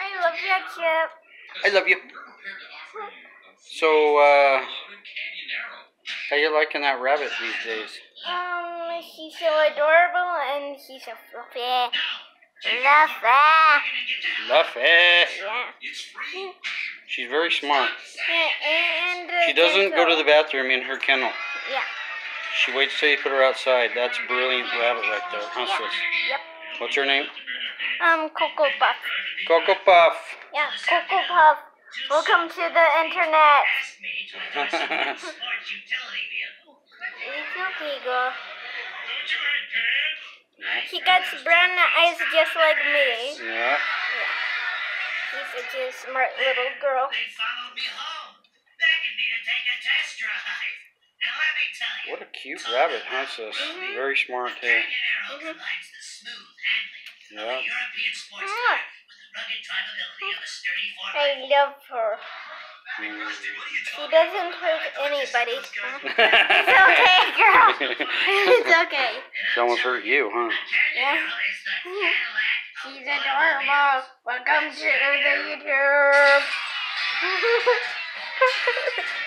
I love you, Chip. I love you. So, uh, how you liking that rabbit these days? Um, she's so adorable and she's so fluffy. Fluffy. Luffy. Yeah. She's very smart. And, She doesn't go to the bathroom in her kennel. Yeah. She waits till you put her outside. That's a brilliant rabbit right there, huh, Yeah. Yep. What's her name? Um, Cocopuff. Coco Puff. Yeah, Cocopuff. Welcome to the internet. It's okay, girl. She got brown eyes just like me. yeah. She's such a smart little girl. They followed me home, begging me to take a test drive. And let me tell you, What a cute rabbit, huh, sis? Very smart, too. Canyon Arrow of a European sports Ah. car with the rugged drivability of a sturdy four I love her. Mm. She doesn't hurt anybody. It's okay, girl. It's okay. She almost hurt you, huh? Yeah. Arrow is the Cadillac of She's adorable. Welcome to the YouTube.